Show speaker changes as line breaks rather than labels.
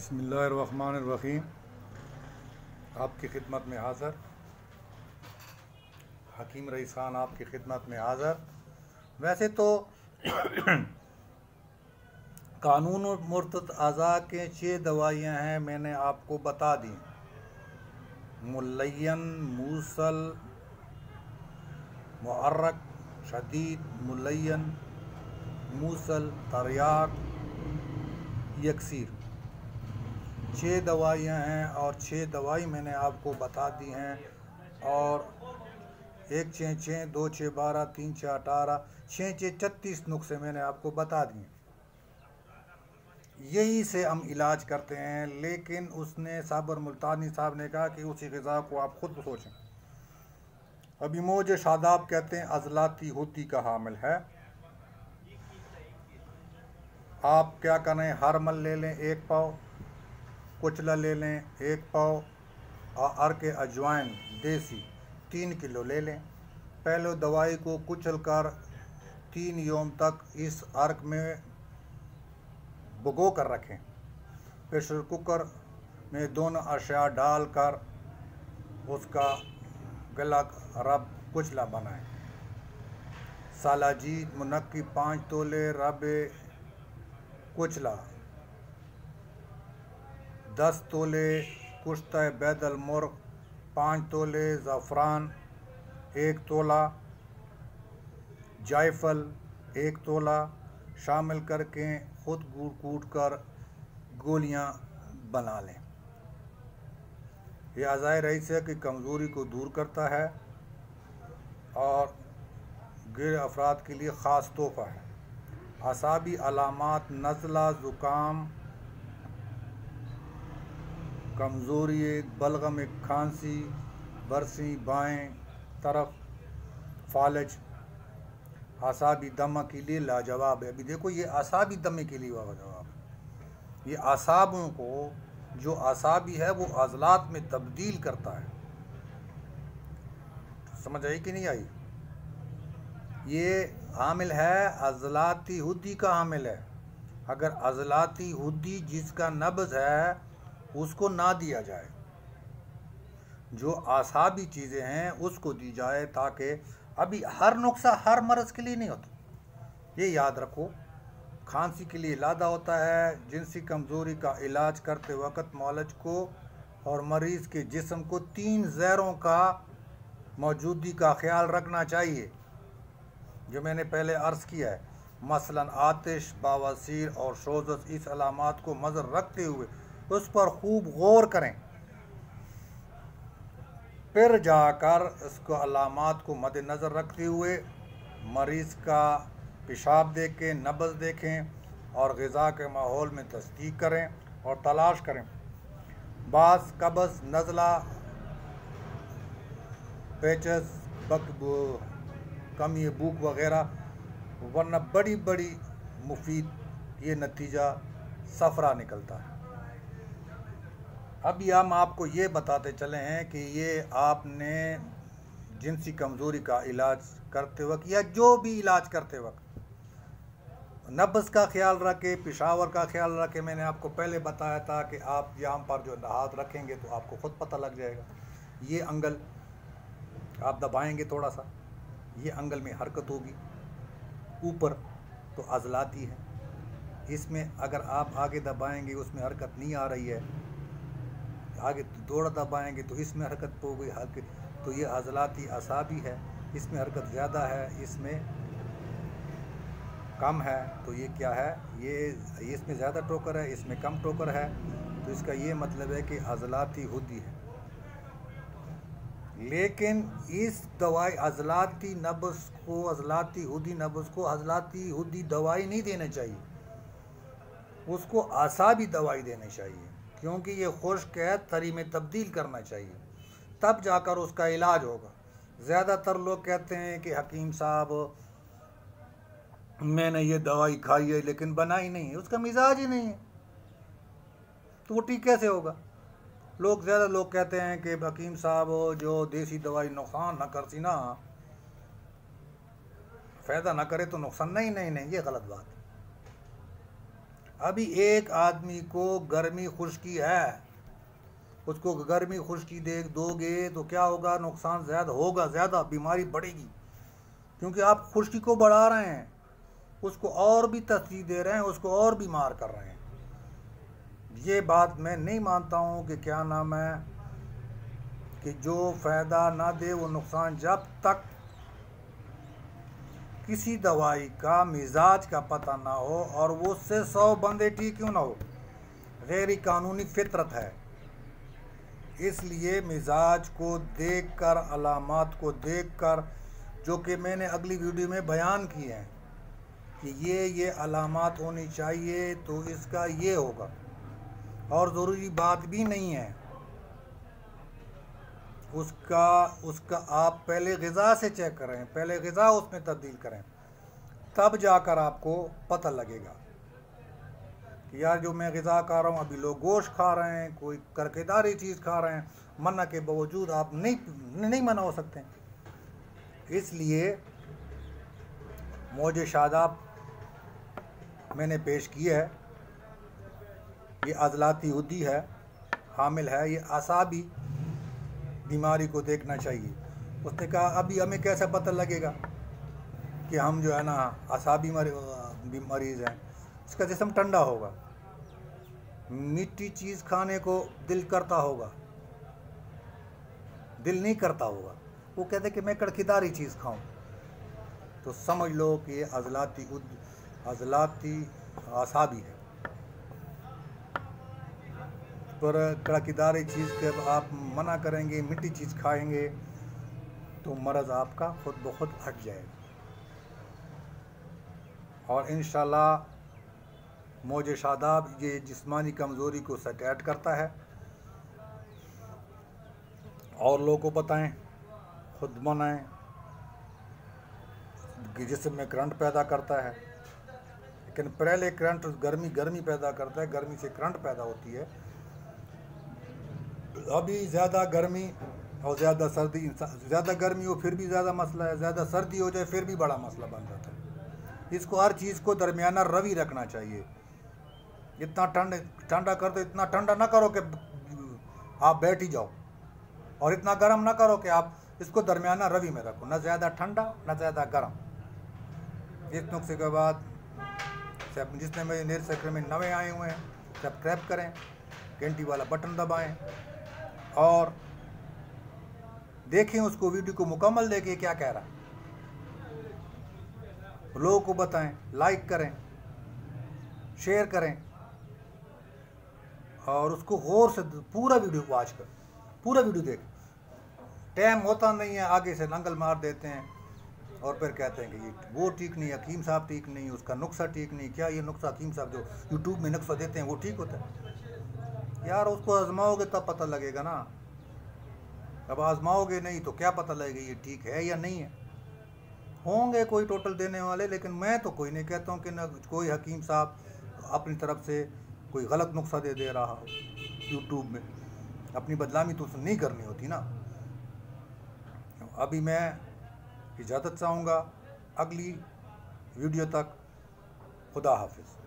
بسم اللہ الرحمن الرحیم۔ آپ کی خدمت میں حاضر۔ حکیم رئیس خان آپ کی خدمت میں حاضر۔ ویسے تو قانون و مرتد اعضاء کے چھ دوائیاں ہیں، میں نے آپ کو بتا دی۔ ملین موصل محرک شدید، ملین موصل تریاک، یکسیر۔ چھ دوائیاں ہیں اور چھ دوائی میں نے آپ کو بتا دی ہیں اور ایک چھ چھ، دو چھ بارہ، تین چھ اٹھارہ، چھ چھ چھتیس نقصے میں نے آپ کو بتا دیے یہی سے ہم علاج کرتے ہیں، لیکن اس نے صابر ملتانی صاحب نے کہا کہ اسی غذا کو آپ خود سوچیں۔ ابھی موج شاداب کہتے ہیں، عضلاتی ہوتی کا حامل ہے۔ آپ کیا کریں، ہر مل لے لیں، ایک پاؤ۔ کچلا لے لیں، ایک پاؤ اور ار کے اجوائن دیسی، تین کلو لے لیں۔ پہلے دوائی کو کچل کر تین یوم تک اس ارک میں بگو کر رکھیں۔ پریشر کوکر میں دونوں اشیاء ڈال کر اس کا گلا رب کچلا بنائیں۔ سالاجید منقی، پانچ تولے، رب کچلا۔ دس تولے کشتہ بید المرغ پانچ تولے زعفران، ایک تولہ جائفل، ایک تولہ شامل کر کے خود گوڑ کوٹ کر گولیاں بنا لیں۔ یہ عزائے رئیس ہے کہ کمزوری کو دور کرتا ہے اور گر افراد کے لیے خاص تحفہ ہے۔ اعصابی علامات، نزلہ، زکام کمزوری، ایک بلغم، ایک کھانسی، برسی، بائیں، طرف، فالج، اعصابی دمہ کے لیے لاجواب ہے۔ ابھی دیکھو، یہ اعصابی دمے کے لیے لاجواب ہے۔ یہ اعصابوں کو جو اعصابی ہے، وہ عضلات میں تبدیل کرتا ہے۔ سمجھ آئی کہ نہیں آئی؟ یہ حامل ہے، عضلاتی حدی کا حامل ہے۔ اگر عضلاتی حدی جس کا نبض ہے اس کو نہ دیا جائے۔ جو اعصابی چیزیں ہیں، اس کو دی جائے تاکہ ابھی ہر نقصہ ہر مرض کے لیے نہیں ہوتا۔ یہ یاد رکھو، کھانسی کے لیے لادہ ہوتا ہے، جنسی کمزوری کا علاج کرتے وقت معالج کو اور مریض کے جسم کو تین زہروں کا موجودگی کا خیال رکھنا چاہیے۔ جو میں نے پہلے عرض کیا ہے، مثلا آتش باواسیر اور شوزس اس علامات کو مظر رکھتے ہوئے اس پر خوب غور کریں۔ پھر جا کر اس کو علامات کو مد نظر رکھتے ہوئے مریض کا پیشاب دیکھیں، نبض دیکھیں اور غذا کے ماحول میں تصدیق کریں اور تلاش کریں۔ بعض قبض، نزلہ پیچس بک کمی بھوک وغیرہ، ورنہ بڑی بڑی مفید یہ نتیجہ سفرہ نکلتا ہے۔ ابھی ہم آپ کو یہ بتاتے چلے ہیں کہ یہ آپ نے جنسی کمزوری کا علاج کرتے وقت یا جو بھی علاج کرتے وقت نبز کا خیال رکھے، پشاور کا خیال رکھے، میں نے آپ کو پہلے بتایا تھا کہ آپ یہاں پر جو ہاتھ رکھیں گے تو آپ کو خود پتہ لگ جائے گا۔ یہ انگل آپ دبائیں گے تھوڑا سا، یہ انگل میں حرکت ہوگی۔ اوپر تو عضلاتی ہے۔ اس میں اگر آپ آگے دبائیں گے، اس میں حرکت نہیں آ رہی ہے آگے دوڑ دبائیں گے تو اس میں حرکت ہو گئی حرکت تو یہ عضلاتی اعصابی ہے، اس میں حرکت زیادہ ہے، اس میں کم ہے، تو یہ کیا ہے؟ یہ اس میں زیادہ ٹوکر ہے، اس میں کم ٹوکر ہے، تو اس کا یہ مطلب ہے کہ عضلاتی ہدی ہے لیکن اس دوائی عضلاتی نبز کو عضلاتی ہدی نبز کو عضلاتی ہدی دوائی نہیں دینا چاہیے۔ اس کو اعصابی دوائی دینی چاہیے۔ کیونکہ یہ خشک ہے، تری میں تبدیل کرنا چاہیے۔ تب جا کر اس کا علاج ہوگا۔ زیادہ تر لوگ کہتے ہیں کہ حکیم صاحب، میں نے یہ دوائی کھائی ہے لیکن بنائی نہیں ہے۔ اس کا مزاج ہی نہیں ہے۔ تو وہ ٹھیک کیسے ہوگا؟ لوگ، زیادہ لوگ کہتے ہیں کہ حکیم صاحب، جو دیسی دوائی نقصان نہ کرتی نا، فائدہ نہ کرے تو نقصان نہیں نہیں نہیں، یہ غلط بات ہے۔ ابھی ایک آدمی کو گرمی خشکی ہے۔ اس کو گرمی خشکی دیکھ دو گے تو کیا ہوگا؟ نقصان زیادہ ہوگا، زیادہ بیماری بڑھے گی۔ کیونکہ آپ خشکی کو بڑھا رہے ہیں، اس کو اور بھی تصدیق دے رہے ہیں، اس کو اور بیمار کر رہے ہیں۔ یہ بات میں نہیں مانتا ہوں کہ کیا نام ہے، کہ جو فائدہ نہ دے وہ نقصان، جب تک کسی دوائی کا مزاج کا پتہ نہ ہو اور وہ اس سے سو بندے ٹھیک کیوں نہ ہو۔ غیر قانونی فطرت ہے۔ اس لیے مزاج کو دیکھ کر، علامات کو دیکھ کر، جو کہ میں نے اگلی ویڈیو میں بیان کی ہیں، کہ یہ یہ علامات ہونی چاہیے تو اس کا یہ ہوگا۔ اور ضروری بات بھی نہیں ہے۔ اس کا اس کا آپ پہلے غذا سے چیک کریں، پہلے غذا اس میں تبدیل کریں، تب جا کر آپ کو پتہ لگے گا کہ یار جو میں غذا کھا رہا ہوں، ابھی لوگ گوشت کھا رہے ہیں، کوئی کرکیداری چیز کھا رہے ہیں، منع کے باوجود آپ نہیں نہیں منع ہو سکتے۔ اس لیے موج شاداب میں نے پیش کی ہے۔ یہ عضلاتی حدی ہے، حامل ہے، یہ اعصابی بیماری کو دیکھنا چاہیے۔ اس نے کہا، ابھی ہمیں کیسا پتہ لگے گا کہ ہم جو ہے نا اعصابی مریض ہیں۔ اس کا جسم ٹھنڈا ہوگا۔ میٹھی چیز کھانے کو دل کرتا ہوگا۔ دل نہیں کرتا ہوگا۔ وہ کہتے کہ میں کڑکیداری چیز کھاؤں۔ تو سمجھ لو کہ یہ عضلاتی عضلاتی اعصابی ہے۔ پر کڑکیداری چیز کے آپ منع کریں گے، مٹی چیز کھائیں گے، تو مرض آپ کا خود بخود ہٹ جائے گا۔ اور انشاءاللہ موج شاداب یہ جسمانی کمزوری کو سٹیٹ کرتا ہے۔ اور لوگوں کو بتائیں، خود منائیں جسم میں کرنٹ پیدا کرتا ہے۔ لیکن پہلے کرنٹ گرمی گرمی پیدا کرتا ہے، گرمی سے کرنٹ پیدا ہوتی ہے۔ ابھی زیادہ گرمی اور زیادہ سردی زیادہ گرمی ہو پھر بھی زیادہ مسئلہ ہے، زیادہ سردی ہو جائے پھر بھی بڑا مسئلہ بن جاتا ہے۔ اس کو ہر چیز کو درمیانہ روی رکھنا چاہیے۔ اتنا ٹھنڈ ٹھنڈا کر دو، اتنا ٹھنڈا نہ کرو کہ آپ بیٹھ ہی جاؤ۔ اور اتنا گرم نہ کرو کہ آپ اس کو درمیانہ روی میں رکھو، نہ زیادہ ٹھنڈا، نہ زیادہ گرم۔ اس نقصے کے بعد جس نے میرے نیئر سیکٹر میں نوے آئے ہوئے ہیں سب ٹریپ کریں کینٹی والا بٹن دبائیں۔ اور دیکھیں اس کو ویڈیو کو مکمل دیکھیں کیا کہہ رہا لوگوں کو بتائیں، لائک کریں، شیئر کریں اور اس کو غور سے پورا ویڈیو واچ کر پورا ویڈیو دیکھ ٹائم ہوتا نہیں ہے، آگے سے ننگل مار دیتے ہیں اور پھر کہتے ہیں کہ یہ وہ ٹھیک نہیں حکیم صاحب ٹھیک نہیں، اس کا نقصہ ٹھیک نہیں، کیا یہ نقصہ حکیم صاحب جو یوٹیوب میں نقصہ دیتے ہیں وہ ٹھیک ہوتا ہے؟ یار اس کو آزماؤ گے تب پتہ لگے گا نا۔ اب آزماؤ گے نہیں تو کیا پتہ لگے گا یہ ٹھیک ہے یا نہیں ہے۔ ہوں گے کوئی ٹوٹل دینے والے، لیکن میں تو کوئی نہیں کہتا ہوں کہ نہ کوئی حکیم صاحب اپنی طرف سے کوئی غلط نقصہ دے دے رہا ہو یوٹیوب میں۔ اپنی بدلامی تو نہیں کرنی ہوتی نا۔ ابھی میں اجازت چاہوں گا اگلی ویڈیو تک۔ خدا حافظ۔